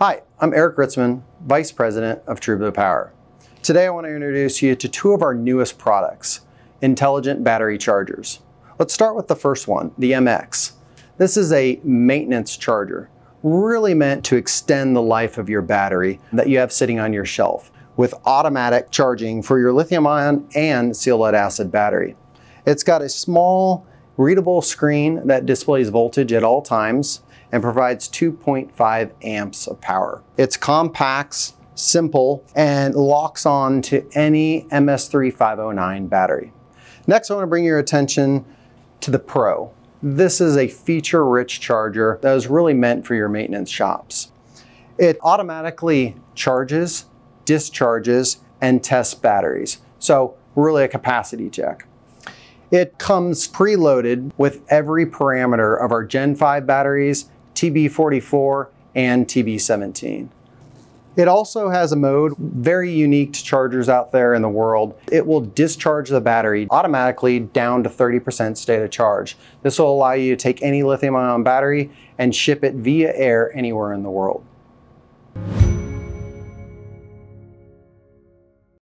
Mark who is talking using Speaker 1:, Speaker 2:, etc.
Speaker 1: Hi, I'm Eric Ritzman, Vice President of True Blue Power. Today I want to introduce you to two of our newest products, intelligent battery chargers. Let's start with the first one, the MX. This is a maintenance charger, really meant to extend the life of your battery that you have sitting on your shelf with automatic charging for your lithium ion and seal lead acid battery. It's got a small readable screen that displays voltage at all times and provides 2.5 amps of power. It's compact, simple, and locks on to any MS3509 battery. Next, I want to bring your attention to the Pro. This is a feature-rich charger that is really meant for your maintenance shops. It automatically charges, discharges, and tests batteries. So really a capacity check. It comes preloaded with every parameter of our Gen 5 batteries, TB44, and TB17. It also has a mode very unique to chargers out there in the world. It will discharge the battery automatically down to 30% state of charge. This will allow you to take any lithium ion battery and ship it via air anywhere in the world.